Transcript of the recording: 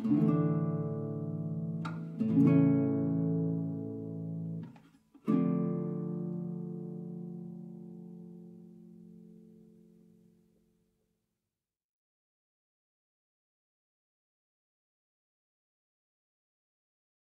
Música